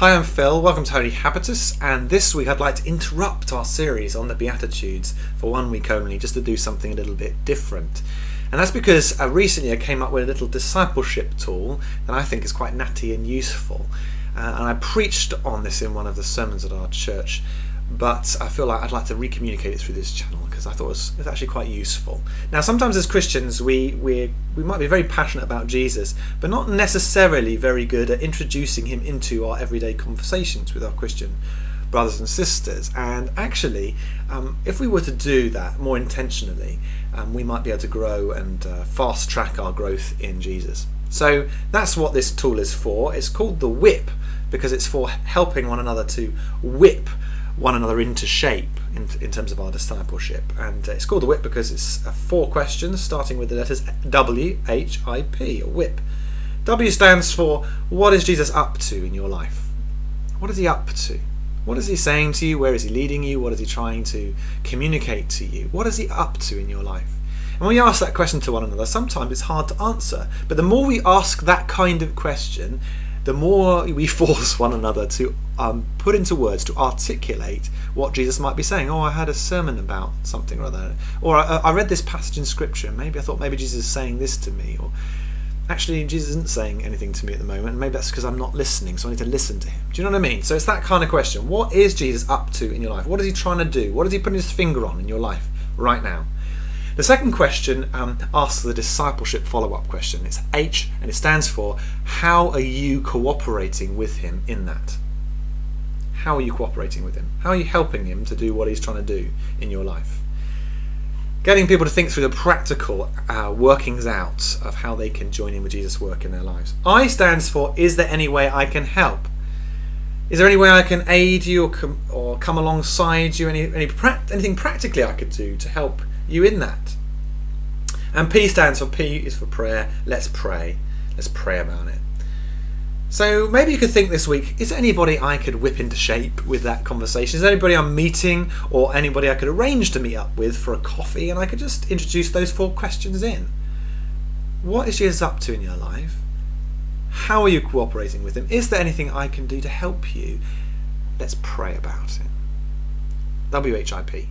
Hi, I'm Phil. Welcome to Holy Habitus, and this week I'd like to interrupt our series on the Beatitudes for one week only, just to do something a little bit different. And that's because uh, recently I came up with a little discipleship tool that I think is quite natty and useful. Uh, and I preached on this in one of the sermons at our church but I feel like I'd like to recommunicate it through this channel because I thought it was, it was, actually quite useful. Now, sometimes as Christians, we, we, we might be very passionate about Jesus, but not necessarily very good at introducing him into our everyday conversations with our Christian brothers and sisters. And actually, um, if we were to do that more intentionally, um, we might be able to grow and uh, fast track our growth in Jesus. So that's what this tool is for. It's called the whip because it's for helping one another to whip one another into shape in, in terms of our discipleship. And uh, it's called the whip because it's uh, four questions starting with the letters W, H, I, P, or whip. W stands for what is Jesus up to in your life? What is he up to? What is he saying to you? Where is he leading you? What is he trying to communicate to you? What is he up to in your life? And when we ask that question to one another, sometimes it's hard to answer. But the more we ask that kind of question, the more we force one another to um, put into words, to articulate what Jesus might be saying. Oh, I had a sermon about something or other. Or I, I read this passage in Scripture. Maybe I thought maybe Jesus is saying this to me. Or actually, Jesus isn't saying anything to me at the moment. Maybe that's because I'm not listening, so I need to listen to him. Do you know what I mean? So it's that kind of question. What is Jesus up to in your life? What is he trying to do? What is he putting his finger on in your life right now? The second question um, asks the discipleship follow up question. It's H and it stands for How are you cooperating with him in that? How are you cooperating with him? How are you helping him to do what he's trying to do in your life? Getting people to think through the practical uh, workings out of how they can join in with Jesus' work in their lives. I stands for Is there any way I can help? Is there any way I can aid you or come, or come alongside you? Any, any pra- anything practically I could do to help you in that? And P stands for P is for prayer. Let's pray. Let's pray about it. So maybe you could think this week: Is there anybody I could whip into shape with that conversation? Is there anybody I'm meeting, or anybody I could arrange to meet up with for a coffee, and I could just introduce those four questions in? What is Jesus up to in your life? How are you cooperating with him? Is there anything I can do to help you? Let's pray about it. WHIP.